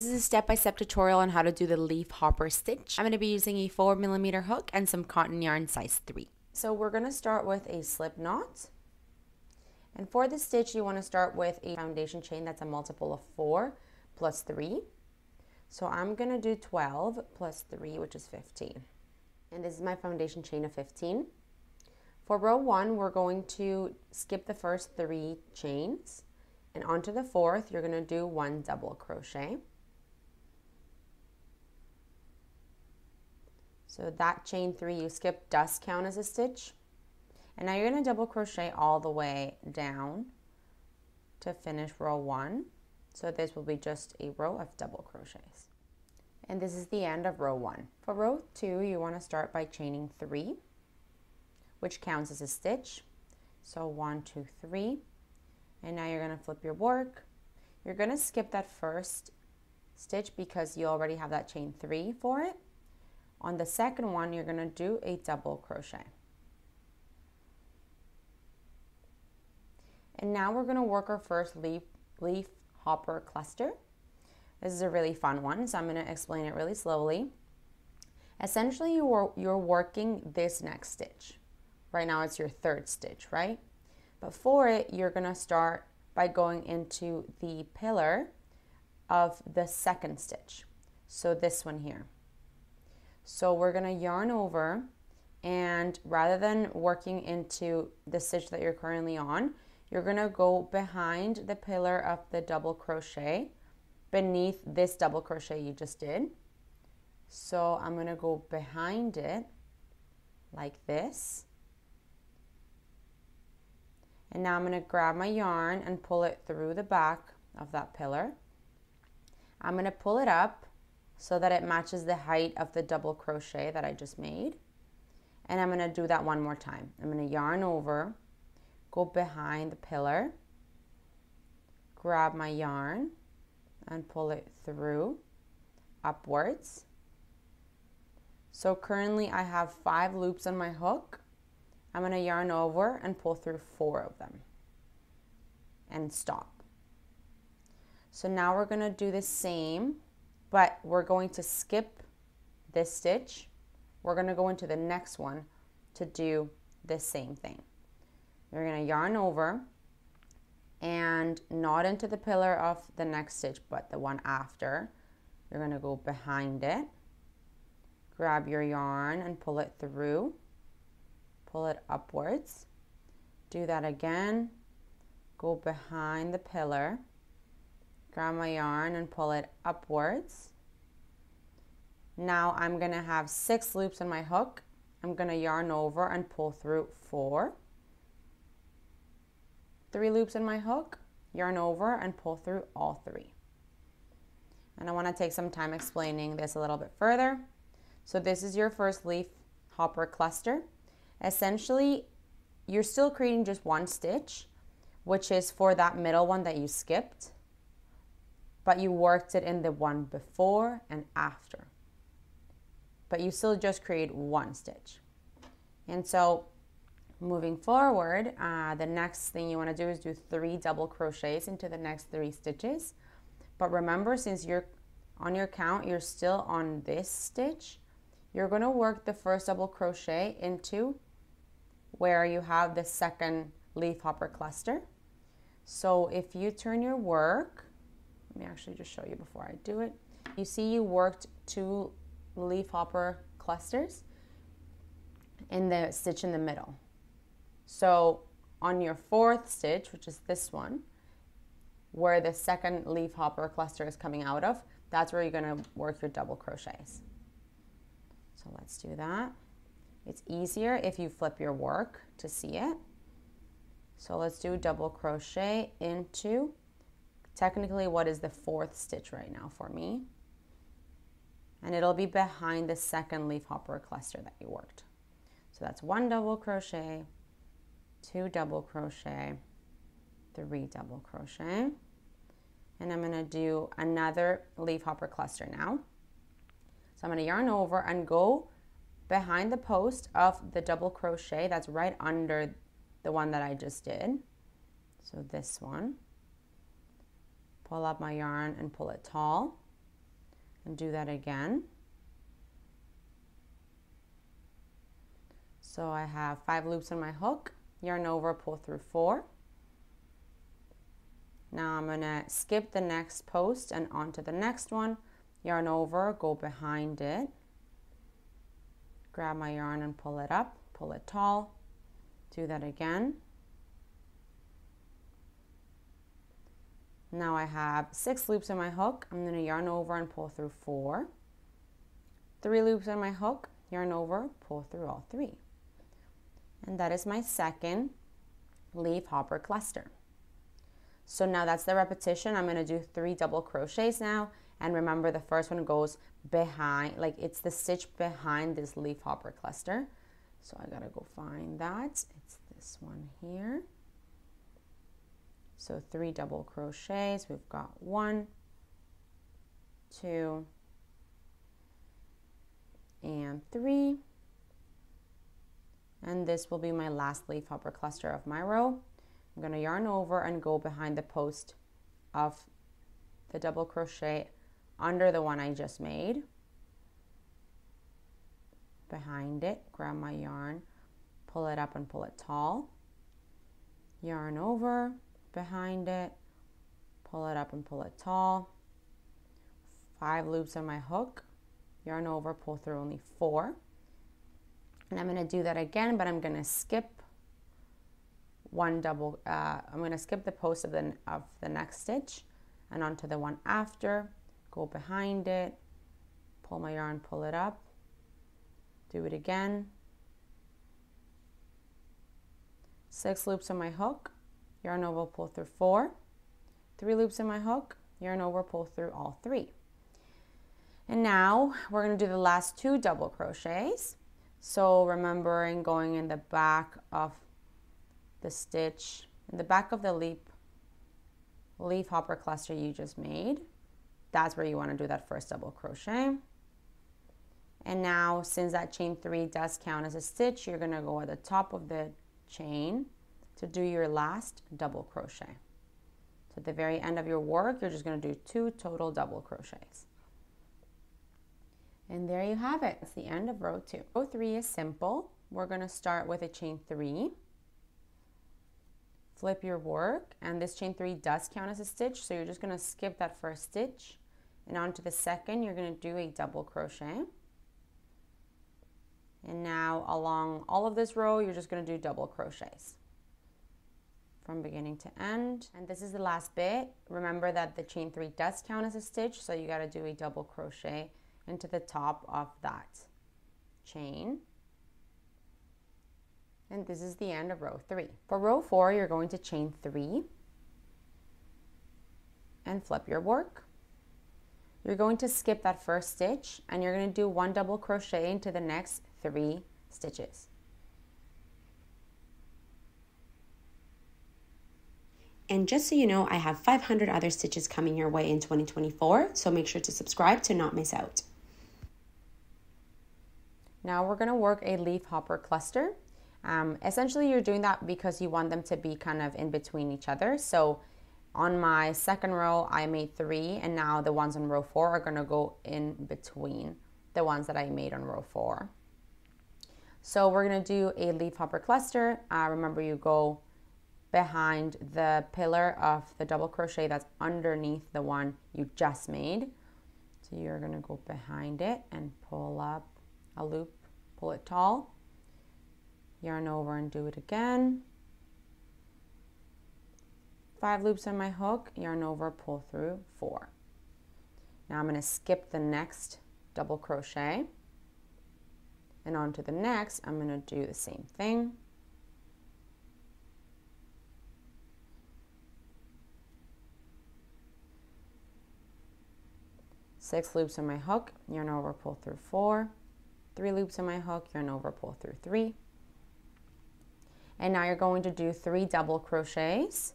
This is a step-by-step tutorial on how to do the leaf hopper stitch. I'm going to be using a 4 millimeter hook and some cotton yarn size 3. So we're going to start with a slip knot. And for the stitch, you want to start with a foundation chain that's a multiple of 4 plus 3. So I'm going to do 12 plus 3, which is 15. And this is my foundation chain of 15. For row 1, we're going to skip the first 3 chains. And onto the fourth, you're going to do one double crochet. So that chain three you skip does count as a stitch. And now you're to double crochet all the way down to finish row one. So this will be just a row of double crochets. And this is the end of row one. For row two, you want to start by chaining three, which counts as a stitch. So one, two, three. And now you're to flip your work. You're to skip that first stitch because you already have that chain three for it. On the second one, you're going to do a double crochet. And now we're going to work our first leaf, leaf hopper cluster. This is a really fun one, so I'm going to explain it really slowly. Essentially, you're, you're working this next stitch. Right now, it's your third stitch, right? But for it, you're going to start by going into the pillar of the second stitch. So this one here. So we're going to yarn over and rather than working into the stitch that you're currently on, you're going to go behind the pillar of the double crochet beneath this double crochet you just did. So I'm going to go behind it like this. And now I'm going to grab my yarn and pull it through the back of that pillar. I'm going to pull it up so that it matches the height of the double crochet that I just made. And I'm going to do that one more time. I'm going to yarn over, go behind the pillar, grab my yarn and pull it through upwards. So currently I have five loops on my hook. I'm going to yarn over and pull through four of them and stop. So now we're going to do the same but we're going to skip this stitch. We're going to go into the next one to do the same thing. You're going to yarn over and not into the pillar of the next stitch, but the one after. You're going to go behind it, grab your yarn and pull it through, pull it upwards. Do that again, go behind the pillar, grab my yarn and pull it upwards. Now I'm going to have six loops on my hook. I'm going to yarn over and pull through four. Three loops in my hook, yarn over and pull through all three. And I want to take some time explaining this a little bit further. So this is your first leaf hopper cluster. Essentially, you're still creating just one stitch, which is for that middle one that you skipped but you worked it in the one before and after. But you still just create one stitch. And so moving forward, uh, the next thing you want to do is do three double crochets into the next three stitches. But remember, since you're on your count, you're still on this stitch, you're going to work the first double crochet into where you have the second leaf hopper cluster. So if you turn your work me actually just show you before I do it. You see you worked two leaf hopper clusters in the stitch in the middle. So on your fourth stitch, which is this one, where the second leaf hopper cluster is coming out of, that's where you're gonna work your double crochets. So let's do that. It's easier if you flip your work to see it. So let's do double crochet into technically what is the fourth stitch right now for me. And it'll be behind the second leaf hopper cluster that you worked. So that's one double crochet, two double crochet, three double crochet. And I'm gonna do another leaf hopper cluster now. So I'm gonna yarn over and go behind the post of the double crochet that's right under the one that I just did. So this one pull up my yarn and pull it tall. and do that again. So I have five loops on my hook, yarn over, pull through four. Now I'm gonna skip the next post and onto the next one, yarn over, go behind it, grab my yarn and pull it up, pull it tall, do that again. Now I have six loops on my hook. I'm going to yarn over and pull through four. Three loops on my hook, yarn over, pull through all three. And that is my second leaf hopper cluster. So now that's the repetition. I'm going to do three double crochets now. And remember the first one goes behind, like it's the stitch behind this leaf hopper cluster. So I got to go find that. It's this one here. So three double crochets. We've got one, two, and three. And this will be my last leaf hopper cluster of my row. I'm going to yarn over and go behind the post of the double crochet under the one I just made. Behind it, grab my yarn, pull it up and pull it tall. Yarn over, behind it, pull it up and pull it tall. Five loops on my hook, yarn over, pull through only four. And I'm going to do that again, but I'm going to skip one double, uh, I'm going to skip the post of the, of the next stitch and onto the one after, go behind it, pull my yarn, pull it up, do it again. Six loops on my hook, yarn over, pull through four, three loops in my hook, yarn over, pull through all three. And now we're going to do the last two double crochets. So remembering going in the back of the stitch, in the back of the leaf, leaf hopper cluster you just made. That's where you want to do that first double crochet. And now since that chain three does count as a stitch, you're going to go at the top of the chain to do your last double crochet. So at the very end of your work, you're just going to do two total double crochets. And there you have it. It's the end of row two. Row three is simple. We're going to start with a chain three. Flip your work, and this chain three does count as a stitch, so you're just going to skip that first stitch. And onto the second, you're going to do a double crochet. And now along all of this row, you're just going to do double crochets from beginning to end. And this is the last bit. Remember that the chain three does count as a stitch, so you got to do a double crochet into the top of that chain. And this is the end of row three. For row four, you're going to chain three and flip your work. You're going to skip that first stitch and you're going to do one double crochet into the next three stitches. And just so you know, I have 500 other stitches coming your way in 2024, so make sure to subscribe to not miss out. Now we're going to work a leaf hopper cluster. Um, essentially, you're doing that because you want them to be kind of in between each other. So on my second row, I made three, and now the ones on row four are going to go in between the ones that I made on row four. So we're going to do a leaf hopper cluster. Uh, remember, you go behind the pillar of the double crochet that's underneath the one you just made. So you're to go behind it and pull up a loop, pull it tall, yarn over and do it again. Five loops on my hook, yarn over, pull through four. Now I'm to skip the next double crochet and on to the next I'm to do the same thing. Six loops on my hook, yarn over, pull through four, three loops on my hook, yarn over, pull through three. And now you're going to do three double crochets,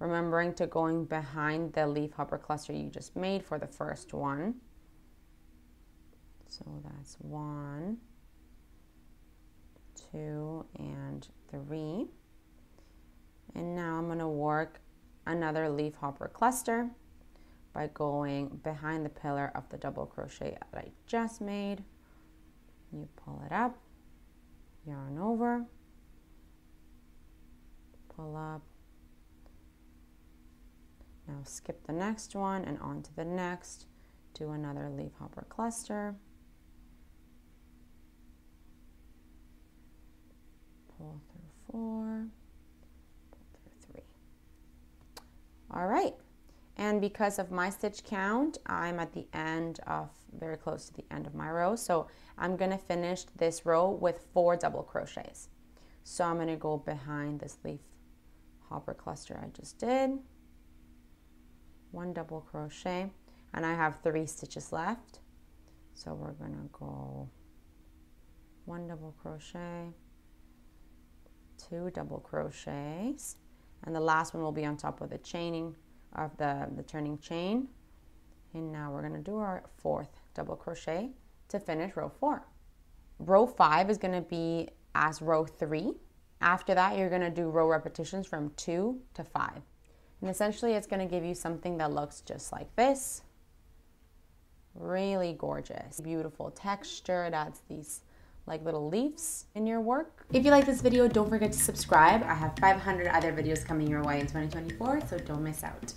remembering to going behind the leaf hopper cluster you just made for the first one. So that's one, two, and three. And now I'm going to work another leaf hopper cluster by going behind the pillar of the double crochet that I just made. You pull it up, yarn over, pull up. Now skip the next one and on to the next. Do another leaf hopper cluster. Pull through four, pull through three. All right. And because of my stitch count, I'm at the end of, very close to the end of my row. So I'm gonna finish this row with four double crochets. So I'm gonna go behind this leaf hopper cluster I just did. One double crochet, and I have three stitches left. So we're gonna go one double crochet, two double crochets, and the last one will be on top of the chaining of the, the turning chain. And now we're gonna do our fourth double crochet to finish row four. Row five is gonna be as row three. After that, you're gonna do row repetitions from two to five. And essentially it's gonna give you something that looks just like this. Really gorgeous, beautiful texture. It adds these like little leaves in your work. If you like this video, don't forget to subscribe. I have 500 other videos coming your way in 2024, so don't miss out.